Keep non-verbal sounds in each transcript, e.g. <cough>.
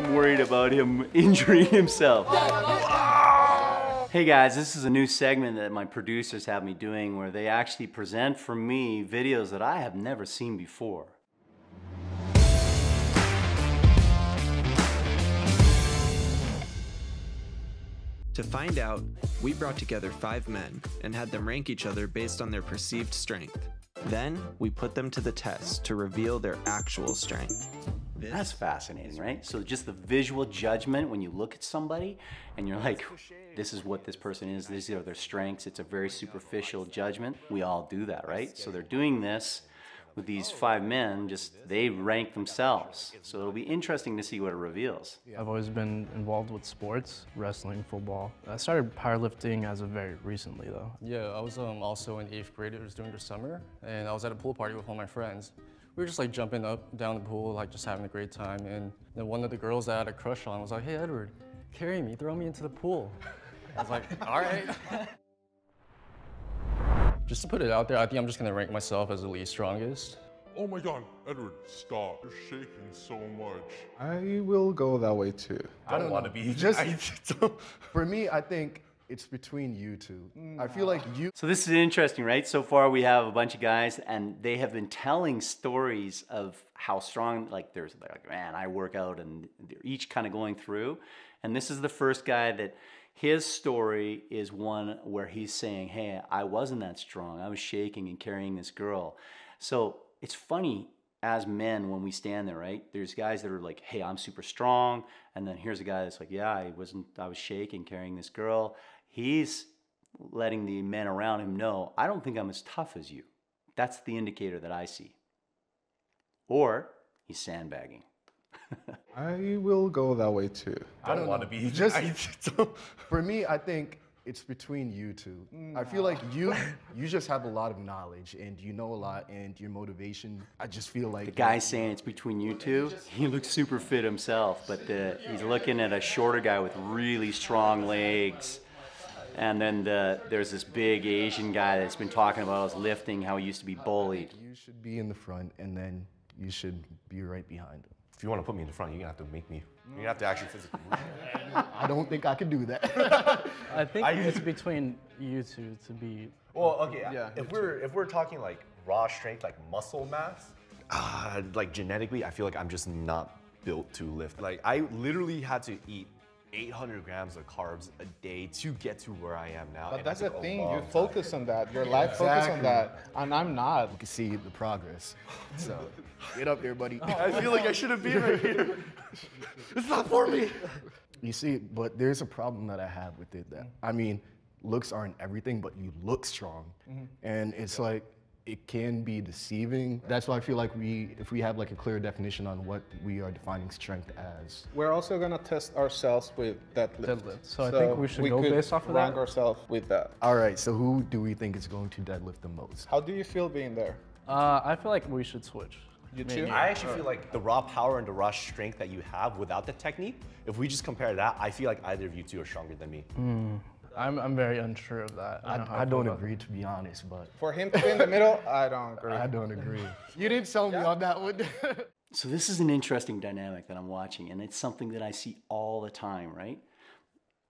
I'm worried about him <laughs> injuring himself. Hey guys, this is a new segment that my producers have me doing where they actually present for me videos that I have never seen before. To find out, we brought together five men and had them rank each other based on their perceived strength. Then, we put them to the test to reveal their actual strength. That's fascinating, right? So just the visual judgment when you look at somebody and you're like, this is what this person is, these are their strengths. It's a very superficial judgment. We all do that, right? So they're doing this with these five men, just they rank themselves. So it'll be interesting to see what it reveals. I've always been involved with sports, wrestling, football. I started powerlifting as of very recently though. Yeah, I was um, also in eighth grade. It was during the summer, and I was at a pool party with all my friends. We were just like jumping up, down the pool, like just having a great time. And then one of the girls that I had a crush on was like, hey, Edward, carry me, throw me into the pool. I was like, <laughs> all right. <laughs> just to put it out there, I think I'm just gonna rank myself as the least strongest. Oh my god, Edward, stop. You're shaking so much. I will go that way too. I don't want to be. Just <laughs> I, for me, I think it's between you two. I feel like you. So this is interesting, right? So far we have a bunch of guys and they have been telling stories of how strong, like there's like, man, I work out and they're each kind of going through. And this is the first guy that his story is one where he's saying, hey, I wasn't that strong. I was shaking and carrying this girl. So it's funny as men when we stand there, right? There's guys that are like, hey, I'm super strong. And then here's a guy that's like, yeah, I wasn't, I was shaking carrying this girl. He's letting the men around him know, I don't think I'm as tough as you. That's the indicator that I see. Or he's sandbagging. <laughs> I will go that way too. I don't want to be. <laughs> Just <laughs> I, for me, I think it's between you two. I feel like you you just have a lot of knowledge and you know a lot and your motivation. I just feel like The guy's saying it's between you two. He looks super fit himself, but the, he's looking at a shorter guy with really strong legs. And then the, there's this big Asian guy that's been talking about his lifting, how he used to be bullied. you should be in the front and then you should be right behind him. if you want to put me in the front, you're gonna have to make me. You're gonna have to actually physically move. <laughs> I don't think I can do that. <laughs> I think I- it's between you two to be. Well, okay. Yeah, if we're if we're talking like raw strength, like muscle mass, uh, like genetically, I feel like I'm just not built to lift. Like I literally had to eat 800 grams of carbs a day to get to where I am now. But and that's the thing. long You time. focus on that. Your life focus on that, and I'm not. you can see the progress. So <laughs> get up there, buddy. <laughs> I feel like I shouldn't be right here. <laughs> it's not for me. You see, but there's a problem that I have with it. That I mean, looks aren't everything, but you look strong, mm-hmm. and it's like it can be deceiving. That's why I feel like we, if we have like a clear definition on what we are defining strength as, We're also gonna test ourselves with deadlift. Deadlift. So I think we should go could based off of rank that. ourselves with that. all right. So who do we think is going to deadlift the most? How do you feel being there? Uh, I feel like we should switch. You Maybe. too? I actually feel like the raw power and the raw strength that you have without the technique, if we just compare that, I feel like either of you two are stronger than me. I'm, I'm very unsure of that. I, know how I don't agree to be honest, but For him to be in the middle, <laughs> I don't agree. I don't agree. You didn't sell me on that one. <laughs> So this is an interesting dynamic that I'm watching, and it's something that I see all the time, right?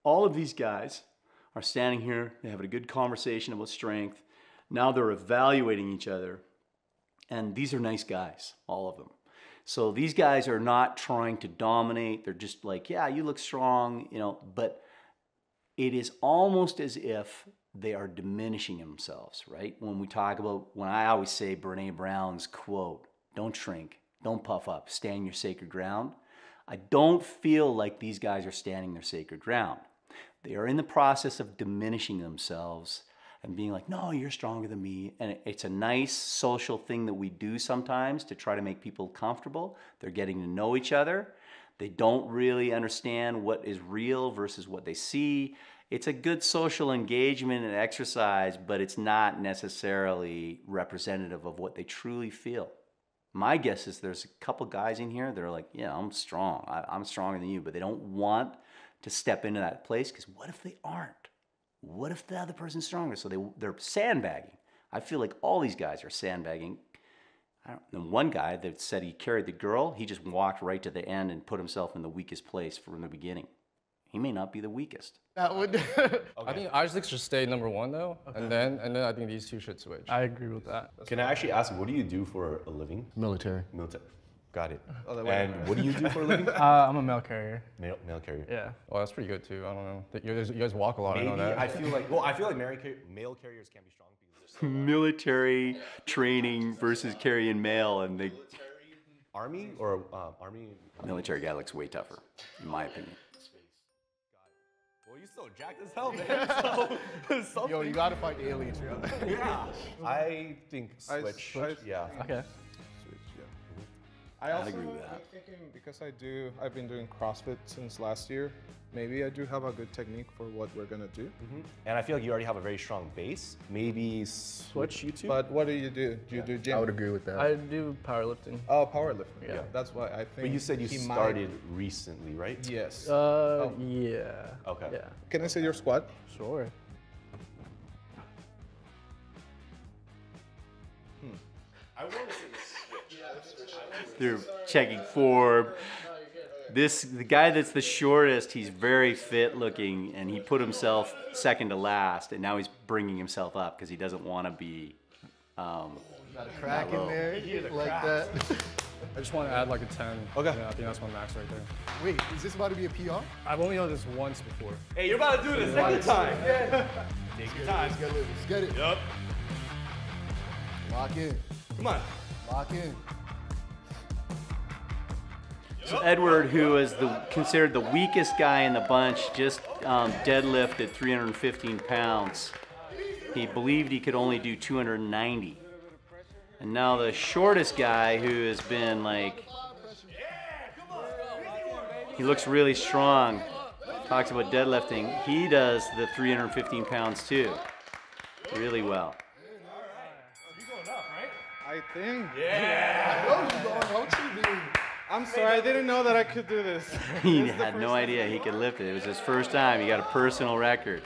All of these guys are standing here, they're having a good conversation about strength. Now they're evaluating each other, and these are nice guys, all of them. So these guys are not trying to dominate. They're just like, yeah, you look strong, you know, but it is almost as if they are diminishing themselves, right? When we talk about, when I always say Brene Brown's quote, don't shrink, don't puff up, stand your sacred ground. I don't feel like these guys are standing their sacred ground. They are in the process of diminishing themselves and being like, no, you're stronger than me. And it's a nice social thing that we do sometimes to try to make people comfortable. They're getting to know each other. They don't really understand what is real versus what they see. It's a good social engagement and exercise, but it's not necessarily representative of what they truly feel. My guess is there's a couple guys in here that are like, yeah, I'm strong. I, I'm stronger than you, but they don't want to step into that place because what if they aren't? What if the other person's stronger? So they, they're sandbagging. I feel like all these guys are sandbagging. I don't, and one guy that said he carried the girl, he just walked right to the end and put himself in the weakest place from the beginning. He may not be the weakest. That would. <laughs> I think Isaac should stay number one though, and then and then I think these two should switch. I agree with that. Can I actually ask, what do you do for a living? Military. Military. Got it. Oh. And what do you do for a living? <laughs> Uh, I'm a mail carrier. mail, mail carrier. Yeah. well, that's pretty good too. I don't know. You guys, you guys walk a lot. I Maybe know that. I feel like well, I feel like mail, carriers can be strong because there's so <laughs> Military training versus carrying mail, and the army or um, army. military guy looks way tougher, in my opinion. Well, you so jacked as hell, man. <laughs> So, something. Yo, you gotta fight the aliens, yo. yeah. <laughs> I think I switch. switch. Yeah. Okay. I also agree with that. I'm thinking because I do, I've been doing CrossFit since last year. Maybe I do have a good technique for what we're gonna do. And I feel like you already have a very strong base. Maybe switch you two. But what do you do? Do you do gym? I would agree with that. I do powerlifting. Oh, powerlifting. Yeah. That's why I think. but you said you he might- started recently, right? Yes. Uh, Oh. yeah. Okay. Yeah. Can I say your squat? Sure. They're checking form. This the guy that's the shortest. He's very fit looking, and he put himself second to last, and now he's bringing himself up because he doesn't want to be. Um, Got a crack in there, like that. <laughs> I just want to add like a 10. Okay. Yeah, I think that's my max right there. Wait, is this about to be a PR? I've only done this once before. Hey, you're about to do this second time. Yeah. Take your time. Let's get it. Let's get it. Yup. Lock in. Come on. Lock in. So Edward, who is the considered the weakest guy in the bunch, just um, deadlifted 315 pounds. He believed he could only do 290. And now the shortest guy, who has been like, he looks really strong. Talks about deadlifting. He does the 315 pounds too, really well. I think. Oh, you going Ho Chi Minh. I'm sorry, I didn't know that I could do this. <laughs> He This had no idea he could lift it. It was his first time. He got a personal record.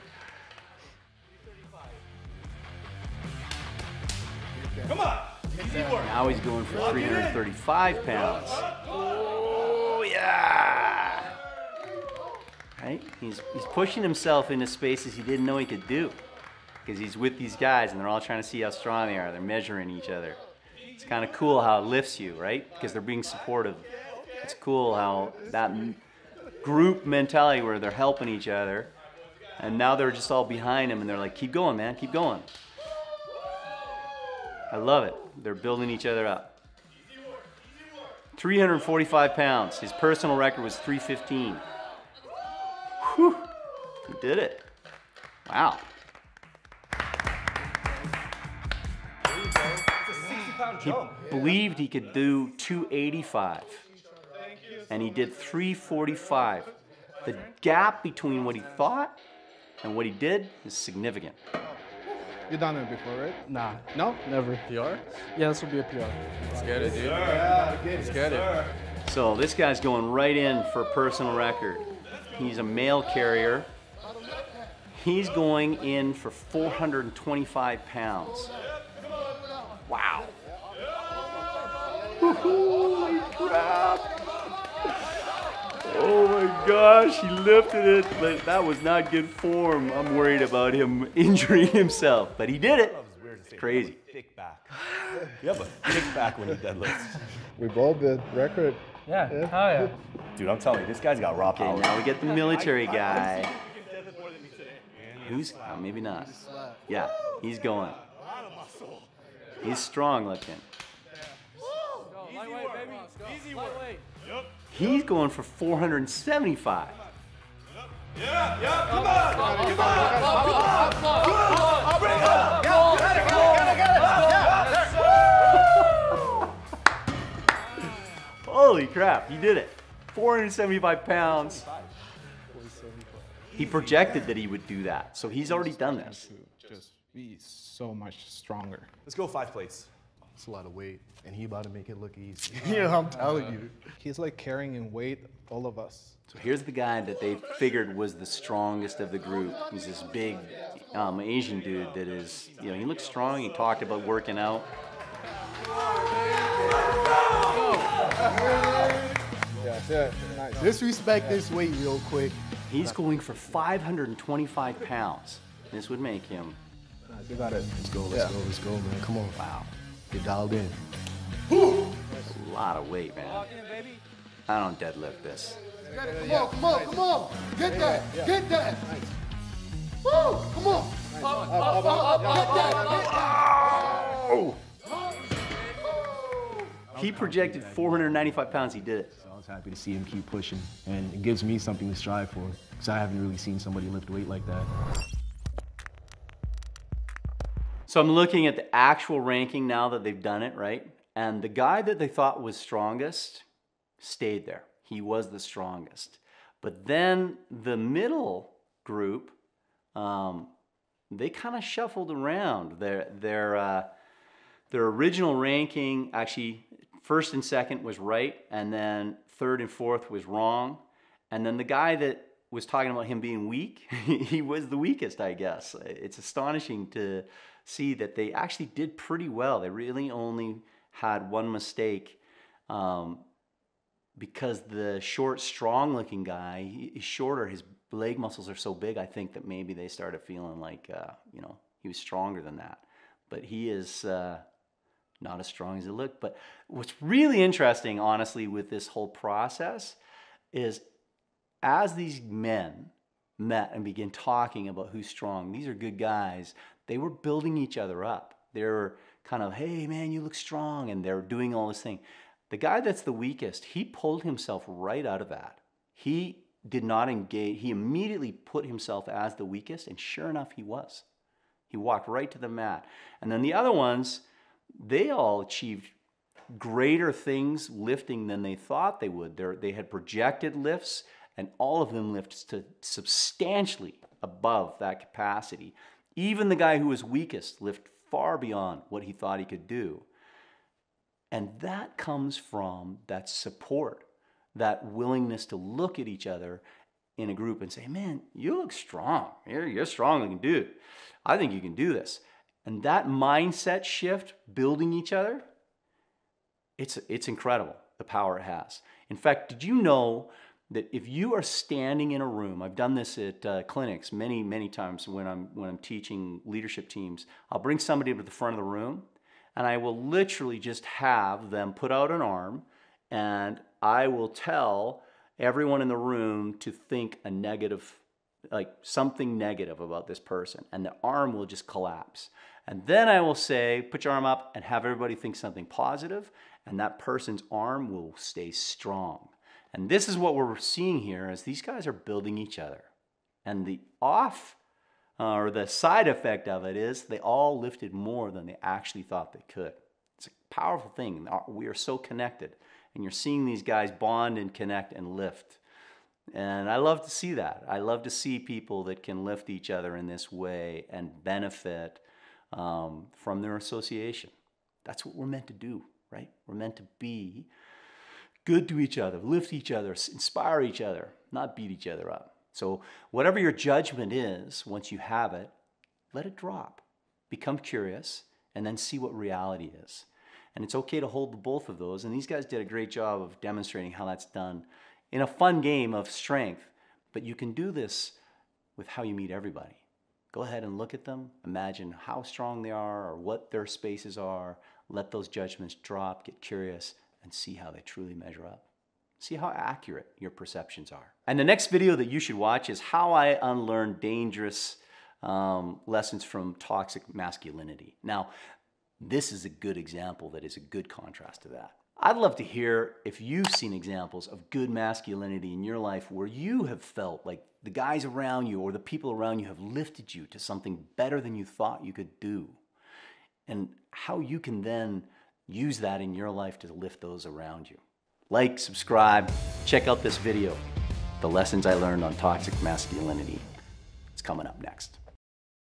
Come on. Easy work. Now he's going for 335 pounds. Oh yeah! Right? He's he's pushing himself into spaces he didn't know he could do, because he's with these guys and they're all trying to see how strong they are. They're measuring each other. It's kind of cool how it lifts you, right? Because they're being supportive. It's cool how that group mentality where they're helping each other, and now they're just all behind him and they're like, "Keep going, man, keep going." I love it. They're building each other up. 345 pounds. His personal record was 315. Whew. He did it. Wow. He believed he could do 285. And he did 345. The gap between what he thought and what he did is significant. You done it before, right? Nah. No? Never. PR? Yeah, this will be a PR. Let's get it, dude. Yeah, Let's get it. So this guy's going right in for a personal record. He's a mail carrier. He's going in for 425 pounds. Wow. Gosh, he lifted it, but that was not good form. I'm worried about him <laughs> injuring himself, but he did it. Weird to say. Crazy. Thick back. You have a thick back when you deadlift. We both did. Record. Yeah. Hell yeah. Dude, I'm telling you, this guy's got raw Okay, power. now we get the military guy. Who's uh, maybe not? Yeah, he's going. He's strong looking. He's going for 475. Holy crap, he did it. 475 pounds. He projected that he would do that, so he's already done this. Just be so much stronger. Let's go five plates. It's a lot of weight, and he about to make it look easy. <laughs> yeah, I'm telling you. He's like carrying in weight all of us. So here's the guy that they figured was the strongest of the group. He's this big um, Asian dude that is, you know, he looks strong. He talked about working out. Yeah, yeah, nice. Disrespect this weight real quick. He's going for 525 pounds. This would make him. You got it. Let's go, let's go, let's go, man. Come on. Wow. Get dialed in. A lot of weight, man. I don't deadlift this. Come on, come on, come on. Get that, get that. Woo, come on. Up, up, up, get that, get that. He projected 495 pounds. He did it. So I was happy to see him keep pushing, and it gives me something to strive for, because I haven't really seen somebody lift weight like that. So I'm looking at the actual ranking now that they've done it, right? And the guy that they thought was strongest stayed there. He was the strongest. But then the middle group, um, they kind of shuffled around. Their their uh, their original ranking actually first and second was right, and then third and fourth was wrong. And then the guy that was talking about him being weak, <laughs> he was the weakest, I guess. It's astonishing to see that they actually did pretty well. They really only had one mistake um, because the short, strong looking guy, he- he's shorter, his leg muscles are so big, I think that maybe they started feeling like, uh, you know, he was stronger than that. But he is uh, not as strong as he looked. But what's really interesting, honestly, with this whole process is as these men met and began talking about who's strong, these are good guys, they were building each other up. They were kind of, hey man, you look strong, and they're doing all this thing. The guy that's the weakest, he pulled himself right out of that. He did not engage, he immediately put himself as the weakest, and sure enough, he was. He walked right to the mat. And then the other ones, they all achieved greater things lifting than they thought they would. They're, they had projected lifts, and all of them lifts to substantially above that capacity. Even the guy who was weakest lift far beyond what he thought he could do. And that comes from that support, that willingness to look at each other in a group and say, man, you look strong. You're, you're strong looking dude. I think you can do this. And that mindset shift, building each other, it's, it's incredible the power it has. In fact, did you know that if you are standing in a room, I've done this at uh, clinics many, many times when I'm, when I'm teaching leadership teams, I'll bring somebody to the front of the room and I will literally just have them put out an arm and I will tell everyone in the room to think a negative, like something negative about this person, and the arm will just collapse. And then I will say, put your arm up and have everybody think something positive, and that person's arm will stay strong. And this is what we're seeing here as these guys are building each other. And the off uh, or the side effect of it is they all lifted more than they actually thought they could. It's a powerful thing. We are so connected, and you're seeing these guys bond and connect and lift. And I love to see that. I love to see people that can lift each other in this way and benefit um, from their association. That's what we're meant to do, right? We're meant to be good to each other, lift each other, inspire each other, not beat each other up. So, whatever your judgment is, once you have it, let it drop. Become curious and then see what reality is. And it's okay to hold both of those. And these guys did a great job of demonstrating how that's done in a fun game of strength. But you can do this with how you meet everybody. Go ahead and look at them, imagine how strong they are or what their spaces are. Let those judgments drop, get curious, and see how they truly measure up. See how accurate your perceptions are. And the next video that you should watch is how I unlearn dangerous um, lessons from toxic masculinity. Now, this is a good example that is a good contrast to that. I'd love to hear if you've seen examples of good masculinity in your life where you have felt like the guys around you or the people around you have lifted you to something better than you thought you could do. And how you can then use that in your life to lift those around you. Like, subscribe, check out this video, The Lessons I Learned on Toxic Masculinity. It's coming up next.